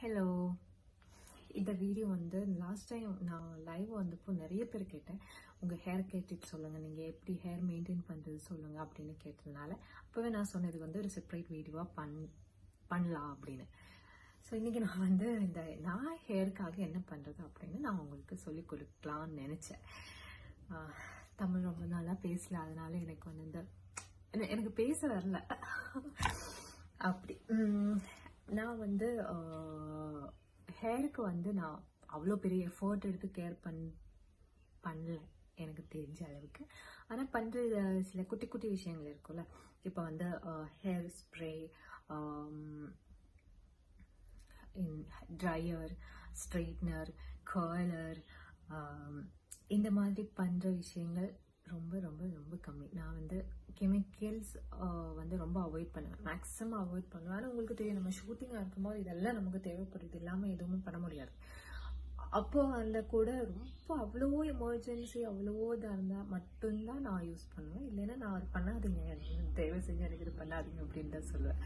Hello இந்த video வந்து last time நான் லைவ் வந்தப்போ நிறைய பேர் கேட்டேன். உங்கள் ஹேர் கேர் சொல்லுங்கள் நீங்கள் எப்படி ஹேர் மெயின்டைன் பண்ணுறது சொல்லுங்கள் அப்படின்னு கேட்டதுனால அப்போவே நான் சொன்னது வந்து ஒரு செப்பரேட் வீடியோவாக பண் பண்ணலாம் அப்படின்னு. ஸோ இன்றைக்கி நான் வந்து இந்த நான் ஹேருக்காக என்ன பண்ணுறது அப்படின்னு நான் உங்களுக்கு சொல்லி கொடுக்கலான்னு நினச்சேன். தமிழ் ரொம்ப நாளாக பேசல. அதனால எனக்கு வந்து இந்த எனக்கு பேச வரல. அப்படி. நான் வந்து ஹேருக்கு வந்து நான் அவ்வளோ பெரிய எஃபர்ட் எடுத்து கேர் பண் பண்ணல எனக்கு தெரிஞ்ச அளவுக்கு. ஆனால் பண்ணுற சில குட்டி குட்டி விஷயங்கள் இருக்கும்ல. இப்போ வந்து hair spray dryer straightener curler இந்த மாதிரி பண்ணுற விஷயங்கள் ரொம்ப ரொம்ப ரொம்ப கம்மி. நான் வந்து கெமிக்கல்ஸ் வந்து ரொம்ப அவாய்ட் பண்ணுவேன். மேக்ஸிமம் அவாய்ட் பண்ணுவேன். ஆனால் உங்களுக்கு தெரியும் நம்ம ஷூட்டிங்காக இருக்கும்போது இதெல்லாம் நமக்கு தேவைப்படுது இல்லாமல் எதுவுமே பண்ண முடியாது. அப்போ அந்த கூட ரொம்ப அவ்வளோ எமர்ஜென்சி அவ்வளோ இதாக இருந்தால் மட்டும்தான் நான் யூஸ் பண்ணுவேன். இல்லைன்னா நான் அது பண்ணாதீங்க. தயவு செஞ்சு எனக்கு இது பண்ணாதீங்க அப்படின்னு தான் சொல்லுவேன்.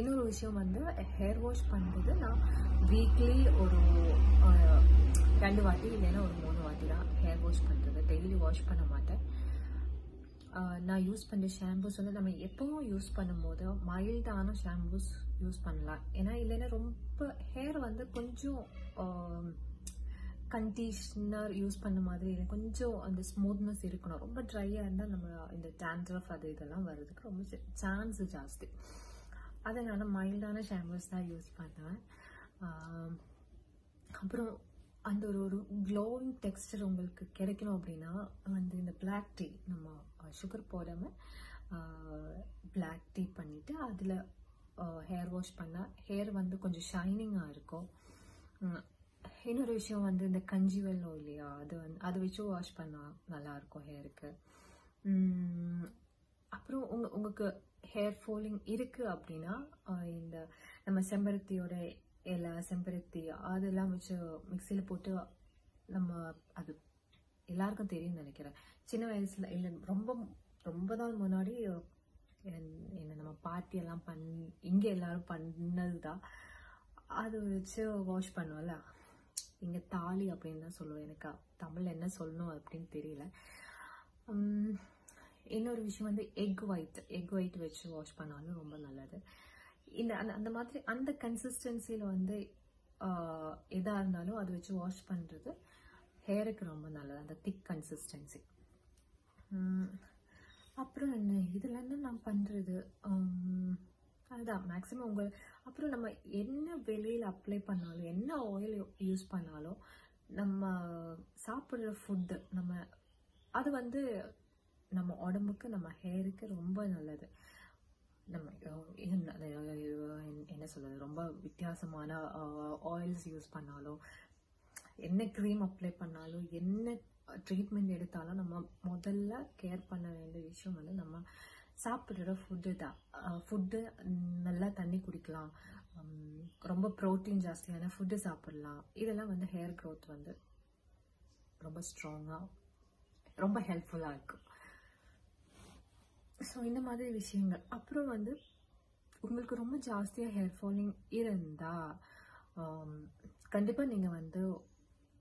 இன்னொரு விஷயம் வந்து ஹேர் வாஷ் பண்ணுறது நான் வீக்லி ஒரு ரெண்டு வாட்டி இல்லைன்னா ஒரு மூணு வாட்டி தான் ஹேர் வாஷ் பண்ணுறது டெய்லி வாஷ் பண்ண மாட்டேன். நான் யூஸ் பண்ணுற ஷாம்பூஸ் வந்து நம்ம எப்பவும் யூஸ் பண்ணும்போது மைல்டான ஷாம்பூஸ் யூஸ் பண்ணலாம். ஏன்னா இல்லைன்னா ரொம்ப ஹேர் வந்து கொஞ்சம் கண்டிஷ்னர் யூஸ் பண்ண மாதிரி கொஞ்சம் அந்த ஸ்மூத்னஸ் இருக்கணும். ரொம்ப ட்ரையாக இருந்தால் நம்ம இந்த டேண்ட்ரஃப் அது இதெல்லாம் வர்றதுக்கு ரொம்ப சான்ஸ் ஜாஸ்தி. அதனால மைல்டான ஷாம்பூஸ் தான் யூஸ் பண்ணுவேன். அப்புறம் அந்த ஒரு ஒரு க்ளோவிங் டெக்ஸ்டர் உங்களுக்கு கிடைக்கணும் அப்படின்னா வந்து இந்த பிளாக் டீ நம்ம சுகர் போடாமல் பிளாக் டீ பண்ணிவிட்டு அதில் ஹேர் வாஷ் பண்ணால் ஹேர் வந்து கொஞ்சம் ஷைனிங்காக இருக்கும். இன்னொரு விஷயம் வந்து இந்த கஞ்சி வெள்ளம் இல்லையா அது வந்து அதை வச்சு வாஷ் பண்ணால் நல்லாயிருக்கும் ஹேருக்கு அப்புறம் உங்க உங்களுக்கு ஹேர் ஃபாலிங் இருக்குது அப்படின்னா இந்த நம்ம செம்பருத்தியோட இலை செம்பருத்தி அதெல்லாம் வச்சு மிக்சியில் போட்டு நம்ம அது எல்லாருக்கும் தெரியும்னு நினைக்கிறேன். சின்ன வயசில் இல்லை ரொம்ப ரொம்ப நாள் முன்னாடி என்- என்ன நம்ம பாட்டி எல்லாம் பண் இங்கே எல்லாரும் பண்ணது தான் அது வச்சு வாஷ் பண்ணுவோம்ல. இங்கே தாலி அப்படின்னு தான் சொல்லுவோம். எனக்கு தமிழ் என்ன சொல்லணும் அப்படின்னு தெரியல. இன்னொரு விஷயம் வந்து எக் ஒயிட் எக் ஒயிட் வச்சு வாஷ் பண்ணாலும் ரொம்ப நல்லது. இந்த அந்த அந்த மாதிரி அந்த கன்சிஸ்டன்சியில் வந்து எதாக எதா இருந்தாலும் அதை வச்சு வாஷ் பண்ணுறது ஹேருக்கு ரொம்ப நல்லது அந்த திக் கன்சிஸ்டன்சி அப்புறம் என்ன? இதுல என்ன நான் பண்றது? அதுதான் மேக்ஸிமம் உங்கள் அப்புறம் நம்ம என்ன வெளியில் அப்ளை பண்ணாலும் என்ன ஆயில் யூஸ் பண்ணாலும் நம்ம சாப்பிட்ற ஃபுட்டு நம்ம அது வந்து நம்ம உடம்புக்கு நம்ம ஹேருக்கு ரொம்ப நல்லது. நம்ம என்ன சொல்கிறது சொல்றது ரொம்ப வித்தியாசமான ஆயில்ஸ் யூஸ் பண்ணாலும் என்ன க்ரீம் அப்ளை பண்ணாலும் என்ன ட்ரீட்மெண்ட் எடுத்தாலும் நம்ம முதல்ல கேர் பண்ண வேண்டிய விஷயம் வந்து நம்ம சாப்பிட்ற ஃபுட்டு தான். ஃபுட்டு நல்லா தண்ணி குடிக்கலாம். ரொம்ப ப்ரோட்டீன் ஜாஸ்தியான ஃபுட்டு சாப்பிடலாம். இதெல்லாம் வந்து ஹேர் க்ரோத் வந்து ரொம்ப ஸ்ட்ராங்காக ரொம்ப ஹெல்ப்ஃபுல்லாக இருக்கும். ஸோ இந்த மாதிரி விஷயங்கள். அப்புறம் வந்து உங்களுக்கு ரொம்ப ஜாஸ்தியாக ஹேர் ஃபாலிங் இருந்தால் um, கண்டிப்பாக நீங்கள் வந்து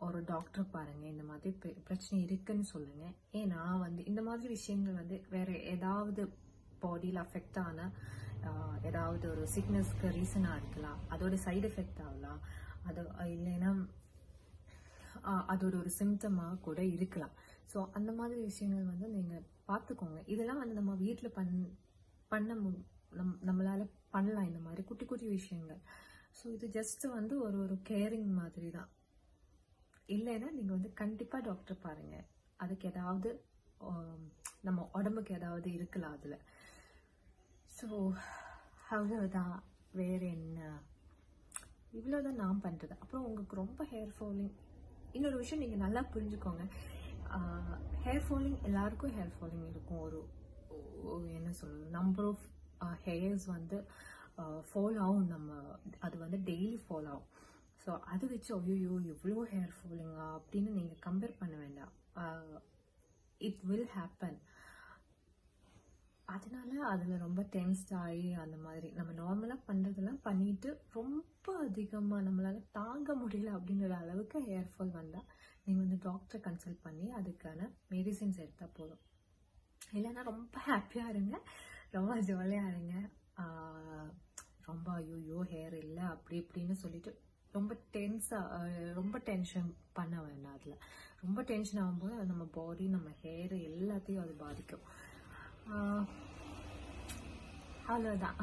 ஒரு டாக்டர் பாருங்கள் இந்த மாதிரி பிரச்சனை இருக்குன்னு சொல்லுங்கள் ஏன்னா வந்து இந்த மாதிரி விஷயங்கள் வந்து வேற ஏதாவது பாடியில் அஃபெக்ட் ஆன ஏதாவது ஒரு சிக்னஸ்க்கு ரீசனாக இருக்கலாம். அதோட சைடு எஃபெக்ட் ஆகலாம். அது இல்லைன்னா அதோட ஒரு சிம்டமாக கூட இருக்கலாம். ஸோ அந்த மாதிரி விஷயங்கள் வந்து நீங்கள் பார்த்துக்கோங்க இதெல்லாம் வந்து நம்ம வீட்டில் பண் பண்ண மு நம் நம்மளால பண்ணலாம் இந்த மாதிரி குட்டி குட்டி விஷயங்கள். ஸோ இது ஜஸ்ட் வந்து ஒரு ஒரு கேரிங் மாதிரி தான் இல்லைன்னா நீங்கள் வந்து கண்டிப்பாக டாக்டர் பாருங்க. அதுக்கு ஏதாவது நம்ம உடம்புக்கு ஏதாவது இருக்கலாம் அதில். ஸோ அவ்வளோதான் வேற என்ன? இவ்வளோதான் நான் பண்ணுறது அப்புறம் உங்களுக்கு ரொம்ப ஹேர் ஃபாலிங் இன்னொரு விஷயம் நீங்கள் நல்லா புரிஞ்சுக்கோங்க. ஹேர் ஃபாலிங் எல்லாருக்கும் ஹேர் ஃபாலிங் இருக்கும். ஒரு என்ன சொல்லணும் நம்பர் ஆஃப் ஹேர்ஸ் வந்து ஃபால் ஆகும். நம்ம அது வந்து டெய்லி ஃபால் ஆகும். ஸோ அது வச்சு ஐயோ இவ்வளோ ஹேர் ஃபாலிங்கா அப்படின்னு நீங்கள் கம்பேர் பண்ண வேண்டாம். இட் வில் ஹேப்பன் அதனால அதில் ரொம்ப டென்ஸ்ட் ஆகி அந்த மாதிரி. நம்ம நார்மலாக பண்ணுறதெல்லாம் பண்ணிட்டு ரொம்ப அதிகமாக நம்மளால் தாங்க முடியல அப்படின்ற அளவுக்கு ஹேர் ஃபால் வந்தால் நீங்கள் வந்து டாக்டரை கன்சல்ட் பண்ணி அதுக்கான மெடிசின்ஸ் எடுத்தால் போதும். இல்லைன்னா ரொம்ப ஹாப்பியாக இருங்க. ரொம்ப ஜாலியாக இருங்க. ரொம்ப ஐயோ ஹேர் இல்லை அப்படி இப்படின்னு சொல்லிட்டு ரொம்ப டென்ஸாக ரொம்ப டென்ஷன் பண்ண வேண்டாம் அதில். ரொம்ப டென்ஷன் ஆகும்போது அது நம்ம பாடி நம்ம ஹேர் எல்லாத்தையும் அது பாதிக்கும். அவ்வளோதான்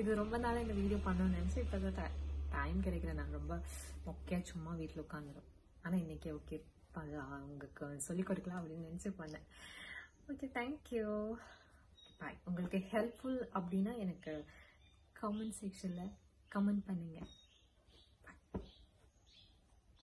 இது ரொம்ப நாளாக இந்த வீடியோ பண்ணணும்னு நினச்சி இப்போ தான் டைம் கிடைக்கிறேன் நான் ரொம்ப மொக்கையாக சும்மா வீட்டில் உட்காந்துரும் ஆனால் இன்றைக்கி ஓகே உங்களுக்கு சொல்லிக் கொடுக்கலாம் அப்படின்னு நினச்சி பண்ணேன். ஓகே தேங்க்யூ பாய் உங்களுக்கு ஹெல்ப்ஃபுல் அப்படின்னா எனக்கு கமெண்ட் செக்ஷனில் கமெண்ட் பண்ணுங்கள்